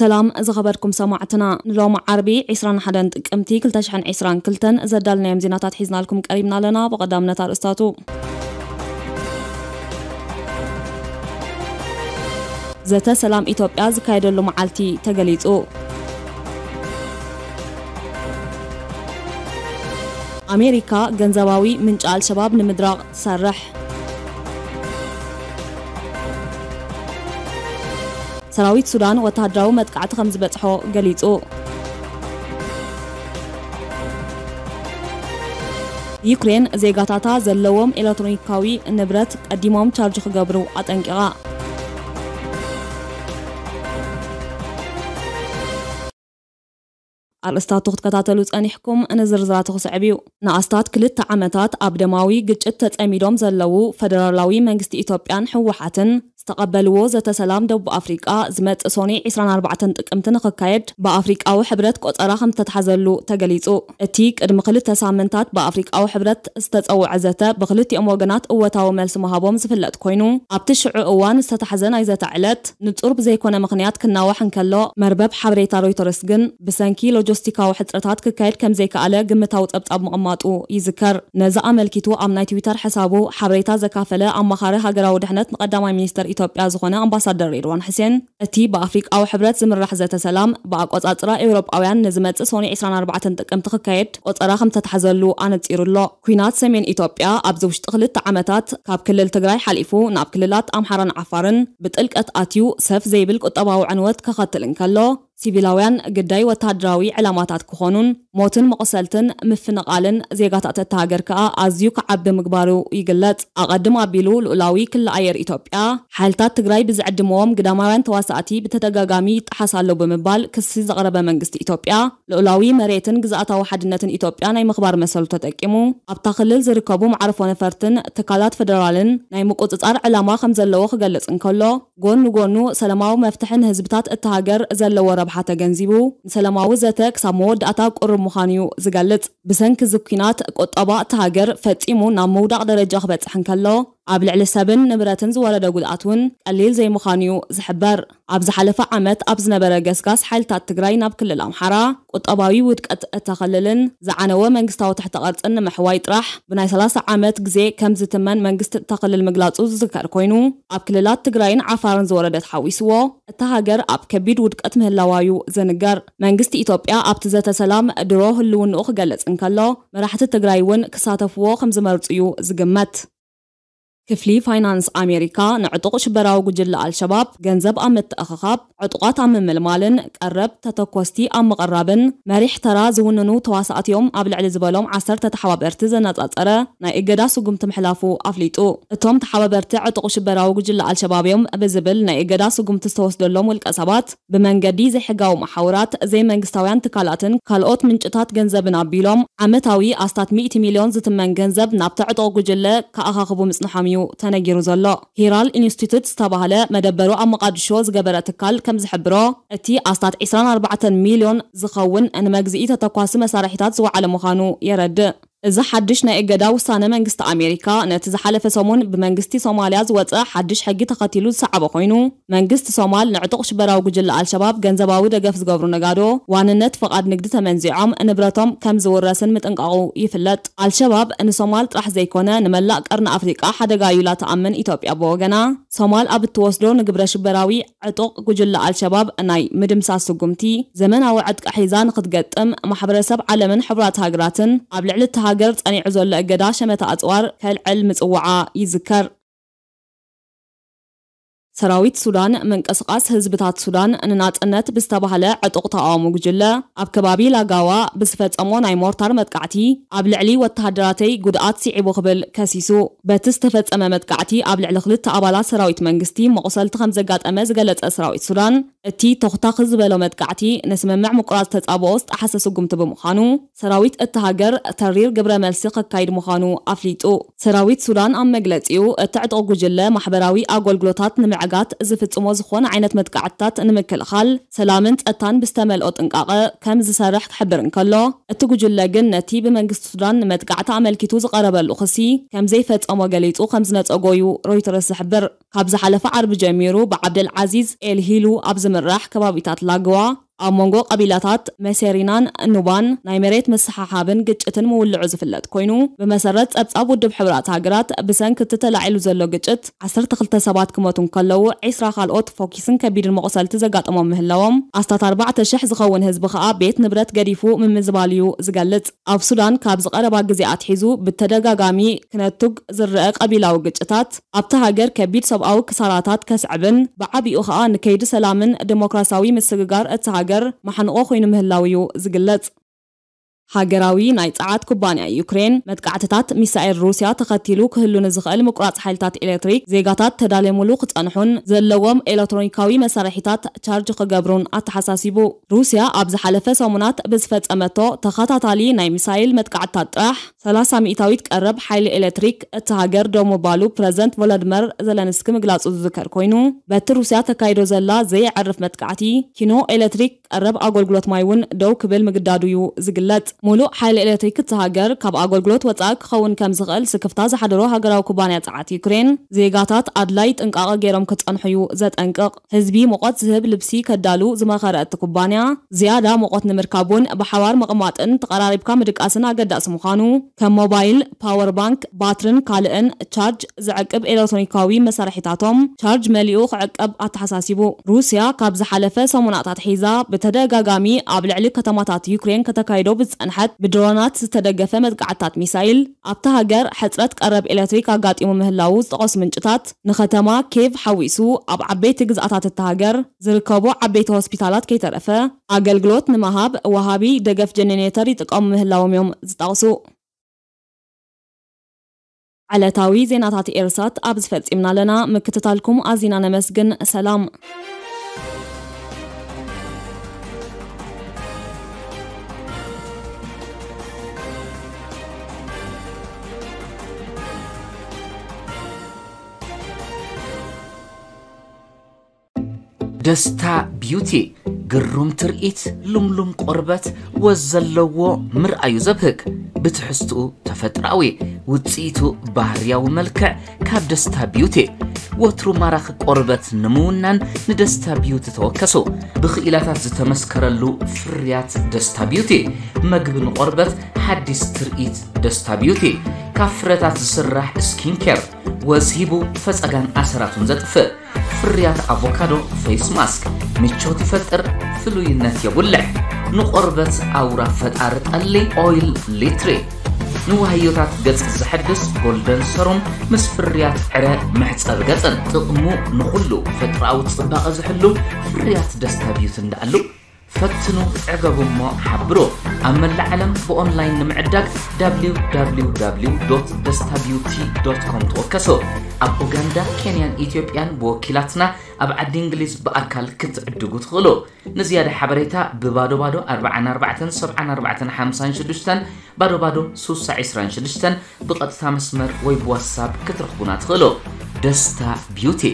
سلام زغبركم سمعتنا لوم عربي عسران حدن قمتي كل تشحن عسران كلتن زدالنا يم زيناتات حزنا لكم قريبنا لنا بقدامنا تار استاتو زتا سلام ايتوبيا زكايد لوم عالتي تغليتو امريكا غنزاواوي من شباب نمدراغ سرح ሰራዊት ሱዳን ወተሃደራዊ መጥቃዕቲ ከም ዝበፅሖ ገሊጹ ዩክሬን ዜጋታታ ዘለዎም ኤሌክትሮኒካዊ ንብረት ቀዲሞም ቻርጅ ክገብሩ ኣጠንቂቓ ኣርእስታቱ ክትከታተሉ ጸኒሕኩም ንዝርዝራቱ ክስዕብ እዩ ንኣስታት ክልተ ዓመታት ኣብ ደማዊ ግጭት ተጸሚዶም ዘለዉ ፈደራላዊ መንግስቲ ኢትዮጵያን ሕወሓትን استقبلوا زت سلام دوب أفريقا زمت صنيع إسران أربعة تنتقم تنخكايد بأفريقا أو حبرت قط أراخم تتحزلو تجليتو التيك المقلت تسامنتات بأفريقا أو حبرت استت أو عزتا بغلتي أم وجنات أو تاو مال سمها بوم سفلت كوينو عبتش عوان استتحزن إذا تعلت نتقرب زي كنا مغنيات كنا واحد كلا مربب حبري تاروي ترسجن بسنكي لوجستيكا وحترتات ككايد كم زي كألا جم توت أبت أب مقماتو يذكر نزا عمل كتو أم تويتر حسابو حبري تازا كافلا أم مخارها جرا ودحنت مقدمة مينستر إيتا ኢትዮጵያ ዝኾነ ኣምባሳደር ኢርዋን ሕሴን እቲ ብኣፍሪቃዊ ሕብረት ዝምራሕ ዘተ ሰላም ብኣቆፃፅራ ኤውሮጳውያን ንዝመፅእ ሰኒ 24 ጥቅምቲ ክካየድ ቆፀራ ከም ተታሓዘሉ ኣነፂሩ ኣሎ ኩናት ሰሜን ኢትዮጵያ ኣብዚ ውሽጢ ክልተ ዓመታት ካብ ክልል ትግራይ ሓሊፉ ናብ ክልላት ኣምሓራን ዓፋርን ብጥልቀት ኣትዩ ሰፍ ዘይብል ቁጠባዊ ዕንወት ከኸትል እንከሎ ሲቪላውያን ግዳይ ወታደራዊ ዕላማታት ክኾኑን ሞትን መቆሰልትን ምፍንቓልን ዜጋታት እታ ሃገር ከዓ ኣዝዩ ክዓቢ ምግባሩ ይግለጽ ኣቐድም ኣቢሉ ልኡላዊ ክሊ ኣየር ኢትዮጵያ ሓይልታት ትግራይ ብዝዕድምዎም ግዳማውያን ተዋሳእቲ ብተደጋጋሚ ይጠሓሳለዉ ብምባል ክሲ ዘቕረበ መንግስቲ ኢትዮጵያ ልኡላዊ መሬትን ግዛኣታዊ ሓድነትን ኢትዮጵያ ናይ ምኽባር መሰሉ ተጠቂሙ ኣብታ ክልል ዝርከቡ ማዕርፎ ነፈርትን ትካላት ፈደራልን ናይ ምቁፅጻር ዕላማ ከም ዘለዎ ክገልጽ እንከሎ ጎኑ ጎኑ ሰላማዊ መፍትሕን ህዝብታት እቲ ሃገር ዘለዎ ረብሓ ተገንዚቡ ንሰላማዊ ዘተ ክሳብ መወዳእታ ቁርብ ምዃኑ እዩ ዝገልጽ ብሰንኪ ዝኩናት ቆጠባ እቲ ሃገር ፈጺሙ ናብ ምውዳቕ ደረጃ ክበጽሕ እንከሎ ኣብ ልዕሊ ሰብን ንብረትን ዝወረደ ጉድኣት እውን ቀሊል ዘይምዃን እዩ ዝሕበር ኣብ ዝሓለፈ ዓመት ኣብ ዝነበረ ገስጋስ ሓይልታት ትግራይ ናብ ክልል ኣምሓራ ቁጠባዊ ውድቀት እተኸልልን ዝዓነወ መንግስታዊ ትሕቲ ቅርፅን ንምሕዋይ ጥራሕ ብናይ 30 ዓመት ግዜ ከም ዝትመን መንግስቲ እተኸልል ምግላፁ ዝዝከር ኮይኑ ኣብ ክልላት ትግራይን ዓፋርን ዝወረደ ተሓዊስዎ እታ ሃገር ኣብ ከቢድ ውድቀት ምህላዋዩ ዝንገር መንግስቲ ኢትዮጵያ ኣብቲ ዘተሰላም ድሮ ህልውንኡ ክገልጽ እንከሎ መራሕቲ ትግራይ እውን ክሳተፍዎ ከም ዝመርፁ እዩ ዝግመት كفلي فاينانس أمريكا نعطق شبراو جل الشباب جنزب أم التأخخاب عطقات أم ملمالن قرب تتكوستي أم مقربن مريح ترى زوننو تواسعت يوم قبل على زبالهم عسر تتحوابرت زنططرة نا إجدا سقم تمحلافو أفليتو እቶም ተሓባበርቲ ዕጡቕ ሽበራዊ ጉጅለ ኣልሸባብ እዮም ብዝብል ናይ እገዳ ስጉምቲ ዝተወስደሎም ውልቀ ሰባት ብመንገዲ ዘይሕጋዊ ማሓውራት ዘይመንግስታውያን ትካላትን ካልኦት ምንጭታት ገንዘብን ኣቢሎም ዓመታዊ ኣስታት 100 ሚልዮን ዝትመን ገንዘብ ናብቲ ዕጡቕ ጉጅለ جل ምጽንሖም እዩ ተነጊሩ ዘሎ ሂራል ኢንስቲትዩት ዝተባህለ መደበሩ ኣብ መቃዲሾ ዝገበረ ትካል ከም ዝሕብሮ እቲ ኣስታት 24 ሚልዮን ዝኸውን ንመግዚኢ ተተኳሲ መሳርሒታት ዝወዓለ ምዃኑ የረድእ እዚ ሓድሽ ናይ እገዳ ውሳነ መንግስቲ ኣሜሪካ ነቲ ዝሓለፈ ሰሙን ብመንግስቲ ሶማልያ ዝወፅእ ሓድሽ ሕጊ ተኸቲሉ ዝሰዓበ ኮይኑ መንግስቲ ሶማል ንዕጡቕ ሽበራዊ ጉጅለ ኣልሸባብ ገንዘባዊ ደገፍ ዝገብሩ ነጋዶ ዋንነት ፍቓድ ንግዲ ተመንዚዖም ንብረቶም ከም ዝውረስን ምጥንቃቑ ይፍለጥ ኣልሸባብ ንሶማል ጥራሕ ዘይኮነ ንመላእ ቀርኒ ኣፍሪቃ ሓደጋ እዩላ ተኣምን ኢትዮጵያ ብወገና ሶማል ኣብ እትወስዶ ንግብረ ሽበራዊ ዕጡቕ ጉጅለ ኣልሸባብ ናይ ምድምሳስ ስጉምቲ ዘመናዊ ዕጥቂ ሒዛ ንክትገጥም ማሕበረሰብ ዓለምን ሕቡራት ሃገራትን ኣብ ልዕሊ እትሃ ሃገር ጸኒዑ ዘሎ እገዳ ሸመታ ኣፅዋር ከልዕል ምፅዋዓ ይዝከር ሰራዊት ሱዳን ምንቅስቓስ ህዝብታት ሱዳን ንናጽነት ብዝተባህለ ዕጡቕ ተቃውሞ ጉጅለ ኣብ ከባቢ ላጋዋ ብዝፈጸሞ ናይ ሞርታር መጥቃዕቲ ኣብ ልዕሊ ወተሃደራተይ ጉድኣት ስዒቡ ክብል ከሲሱ በቲ ዝተፈጸመ መጥቃዕቲ ኣብ ልዕሊ ክልተ ኣባላት ሰራዊት መንግስቲ መቑሰልቲ ከም ዘጋጠመ ዝገለጸ ሰራዊት ሱዳን እቲ ተኽታኽ ዝበሎ መጥቃዕቲ ንስምምዕ ምቁራጽ ተጻብኦ ዝተሓሰ ስጉምቲ ብምዃኑ ሰራዊት እቲ ሃገር ተሪር ግብረ መልሲ ከካይድ ምዃኑ ኣፍሊጡ ሰራዊት ሱዳን ኣብ መግለጺኡ እቲ ዕጡቕ ጉጅለ ማሕበራዊ ኣገልግሎታት ንምዕ ሃገራት ዝፍጽሞ ዝኾነ ዓይነት መጥቃዕትታት ንምክልኻል ሰላምን ጸጥታን ብዝተመልኦ ጥንቃቐ ከም ዝሰርሕ ክሕብር እንከሎ እቲ ጉጅለ ግን ነቲ ብመንግስቲ ሱዳን ንመጥቃዕቲ ኣመልኪቱ ዝቐረበሉ ክሲ ከም ዘይፈጸሞ ገሊጹ ከም ዝነጸጎ እዩ ሮይተርስ ዝሕብር ካብ ዝሓለፈ ዓርቢ ጀሚሩ ብዓብደልዓዚዝ ኤልሂሉ ኣብ ዝምራሕ ከባቢታት ላግዋ ኣብ መንጎ ቀቢላታት መሴሪናን ኑባን ናይ መሬት ምስሓሓብን ግጭትን ምውልዑ ዝፍለጥ ኮይኑ ብመሰረት ፀብጻብ ውድብ ሕብራት ሃገራት ብሰንኪ እቲ ተላዒሉ ዘሎ ግጭት 12 ሰባት ክመቱን ከለዉ 20 ካልኦት ፎኪስን ከቢድን መቆሰልቲ ዘጋጠሞም ምህላዎም ኣስታት 4000 ዝኸውን ህዝቢ ከዓ ቤት ንብረት ገዲፉ ምምዝባል እዩ ዝገልጽ ኣብ ሱዳን ካብ ዝቐረባ ግዜ ኣትሒዙ ብተደጋጋሚ ክነቱግ ዝርአ ቀቢላዊ ግጭታት ኣብቲ ሃገር ከቢድ ሰብኣዊ ክሳራታት ከስዕብን ብዓብኡ ከዓ ንከይዲ ሰላምን ዲሞክራሲያዊ ምስግጋር እቲ ሃገር ሃገር መሓንቆ ኮይኑ ምህላው እዩ ዝግለጽ ሃገራዊ ናይ ፀዓት ኩባንያ ዩክሬን መጥቃዕትታት ሚሳኤል ሩስያ ተኸቲሉ ክህሉ ንዝኽእል ምቁራፅ ሓይልታት ኤሌክትሪክ ዜጋታት ተዳልየምሉ ክፀንሑን ዘለዎም ኤሌክትሮኒካዊ መሳርሒታት ቻርጅ ክገብሩን ኣተሓሳሲቡ ሩስያ ኣብ ዝሓለፈ ሰሙናት ብዝፈፀመቶ ተኸታታሊ ናይ ሚሳይል መጥቃዕትታት ጥራሕ 30 ሚእታዊት ቀረብ ሓይሊ ኤሌክትሪክ እቲ ሃገር ዶ ምባሉ ፕረዚደንት ቮለድመር ዘለንስኪ ምግላፁ ዝዝከር ኮይኑ በቲ ሩስያ ተካይዶ ዘላ ዘይዕርፍ መጥቃዕቲ ኪኖ ኤሌክትሪክ ቀረብ ኣገልግሎት ማይ እውን ደው ክብል ምግዳዱ እዩ ዝግለጽ ሙሉእ ሓይሊ ኤሌክትሪክ እትሃገር ካብ ኣገልግሎት ወፃኢ ክኸውን ከም ዝኽእል ስክፍታ ዝሓደሮ ሃገራዊ ኩባንያ ፀዓት ዩክሬን ዜጋታት ኣድላይ ጥንቃቐ ገይሮም ክፀንሑ እዩ ዘጠንቅቕ ህዝቢ ሙቐት ዝህብ ልብሲ ከዳሉ ዝመኸረ እቲ ኩባንያ ዝያዳ ሙቐት ንምርካቡን ብሓባር ምቕማጥን ተቀራሪብካ ምድቃስን ኣገዳሲ ምዃኑ ከም ሞባይል ፓወር ባንክ ባትርን ካልእን ቻርጅ ዝዕቅብ ኤሌክትሮኒካዊ መሳርሒታቶም ቻርጅ መሊኡ ክዕቀብ ኣተሓሳሲቡ ሩስያ ካብ ዝሓለፈ ሰሙናታት ሒዛ ብተደጋጋሚ ኣብ ልዕሊ ከተማታት ዩክሬን ከተካይዶ ብዝፀንሐ ጽንሐት ብድሮናት ዝተደገፈ መጥቃዕትታት ሚሳይል ኣብቲ ሃገር ሕፅረት ቀረብ ኤሌክትሪክ ኣጋጢሙ ምህላው ዝጠቐሱ ምንጭታት ንከተማ ኬቭ ሓዊሱ ኣብ ዓበይቲ ግዝኣታት እቲ ሃገር ዝርከቡ ዓበይቲ ሆስፒታላት ከይተረፈ ኣገልግሎት ንምሃብ ወሃቢ ደገፍ ጀኔሬተር ይጥቀሙ ምህላዎም እዮም ዝጠቕሱ ዕለታዊ ዜናታት ኤርሳት ኣብ ዝፈፂምና ኣለና ምክትታልኩም ኣዚና ነመስግን ሰላም ደስታ ቢዩቲ ግሩም ትርኢት ልምሉም ቆርበት ወዝ ዘለዎ ምርኣዩ ዘብህግ ብትሕዝትኡ ተፈጥራዊ ውፅኢቱ ባህርያዊ መልክዕ ካብ ደስታ ቢዩቲ ወትሩ ማራኺ ቆርበት ንምውናን ንደስታ ቢዩቲ ተወከሱ ብኽኢላታት ዝተመስከረሉ ፍርያት ደስታ ቢዩቲ መግቢ ንቆርበት ሓዲስ ትርኢት ደስታ ቢዩቲ ካብ ፍረታት ዝስራሕ ስኪንኬር ወዝሂቡ ፈፀጋን ኣሰራቱን ዘጥፍእ ፍርያት ኣቮካዶ ፌስ ማስክ ምቾት ይፈጥር ፍሉይነት የብልዕ ንቆርበት ኣውራ ፈጣሪ ጠሊ ኦይል ሊትሪ ንዋህዮታት ገጽ ዝሕድስ ጎልደን ሰሮም ምስ ፍርያት ዕረ ምሕፀብ ገጽን ጥቕሙ ንኹሉ ፈጥራዊ ጽባቐ ዝሕሉ ፍርያት ደስታ ብዩት እንዳኣሉ ፈትኑ ዕገቡሞ ሓብሩ ኣብ መላእ ዓለም ብኦንላይን ንምዕዳግ www ደስታ ቢዩቲ ኮም ተወከሱ ኣብ ኡጋንዳ ኬንያን ኢትዮጵያን ብወኪላትና ኣብ ዓዲ እንግሊዝ ብኣካል ክትዕድጉ ትኽእሉ ንዝያደ ሓበሬታ ብባዶ ባዶ 447456 ባዶ ባዶ 626 ብቐጥታ መስመር ወይ ብዋትሳብ ክትረኽቡና ትኽእሉ ደስታ ቢዩቲ